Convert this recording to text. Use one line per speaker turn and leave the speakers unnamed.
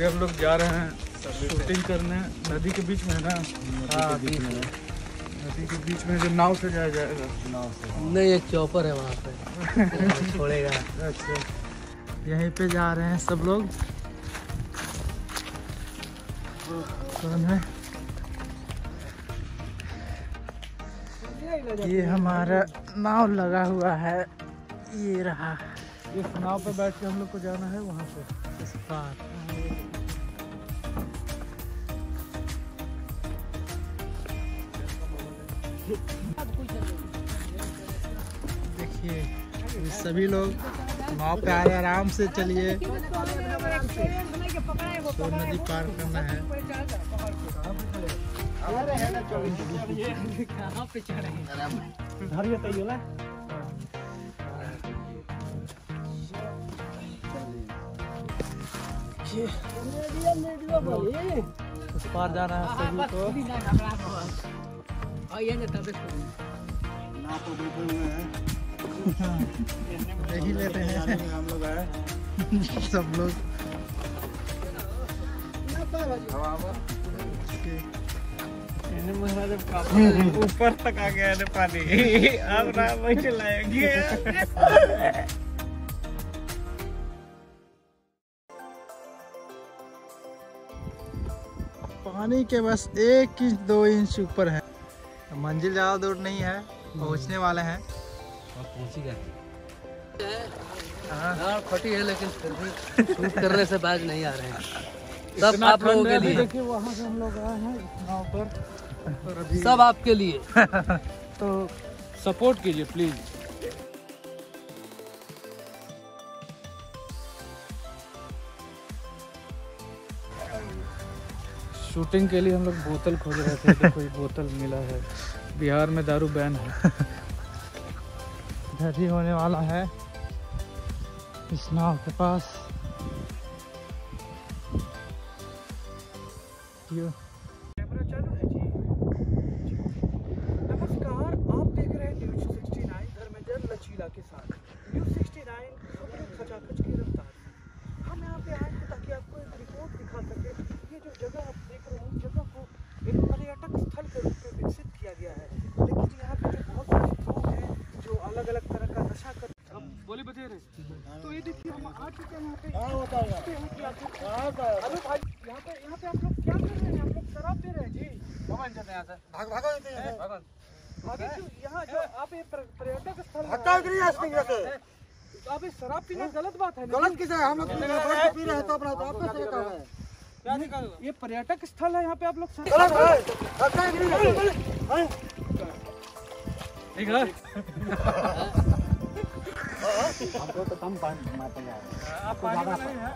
अभी हम लोग जा रहे हैं शूटिंग करने। नदी के बीच में है ना?
हाँ।
नदी के बीच में जो नाव से जाया जाएगा। नाव से।
नहीं एक चौपर है वहाँ पे। छोड़ेगा।
अच्छा। यहीं पे जा रहे हैं सब लोग। कौन है? ये हमारा नाव लगा हुआ है। ये रहा। इस नाव पे बैठ के हम लोग को जाना है वहाँ पे।
इस पार।
देखिए सभी लोग नाव पे आए आराम से चलिए। तो नदी पार करना है? उस पार जाना है सभी को। देख ही लेते हैं।
हम लोग आए
सब लोग।
ऊपर तक आ गया है पानी। अब ना वही चलाएँगे
पानी के बस एक इंच दो इंच ऊपर है। मंजिल ज़्यादा दूर नहीं है पहुँचने वाले हैं। हाँ।
हाँ फटी है लेकिन फिर भी करने से बाज नहीं आ रहे हैं। सब आप लोगों के लिए।
देखिए वहाँ से हम लोग आए हैं नाव पर।
सब आपके लिए।
तो सपोर्ट कीजिए प्लीज़। शूटिंग के लिए हम लोग बोतल खोज रहे थे तो कोई बोतल मिला है। बिहार में दारू बैन है। इधर ही होने वाला है। इस नाव के पास।
नमस्कार आप देख रहे हैं न्यूज़ 69 धर्मेंद्र लचीला के साथ। न्यूज़ 69 खबरें खचाखच की रफ्तार से। हम यहाँ पे आए हैं ताकि आपको एक रिपोर्ट दिखा सके। ये जो जगह आप देख रहे हैं जगह को एक पर्यटक स्थल के रूप में विकसित किया गया है लेकिन यहाँ पे जो बहुत सारे लोग हैं जो अलग तरह का नशा कर हम बोले बते रहे तो ये देखिए हम आ चुके हैं यहाँ पे। यहाँ पे यहाँ पे आके- अरे भाई यहाँ पे यहाँ पे आप लोग क्या कर रहे हैं? आप लोग शराब पी रहे हैं? जी। भाग भागो आगे क्यों यहाँ जो आप ये पर्यटक स्थल आप ये शराब पीना गलत बात है गलत किस? है हम लोग पी रहे हैं तो अपना तो आपका काम है? ये पर्यटक स्थल है यहाँ पे आप लोग गलत है? ठीक है हमको तो कम पानी आप पानी में नहीं है।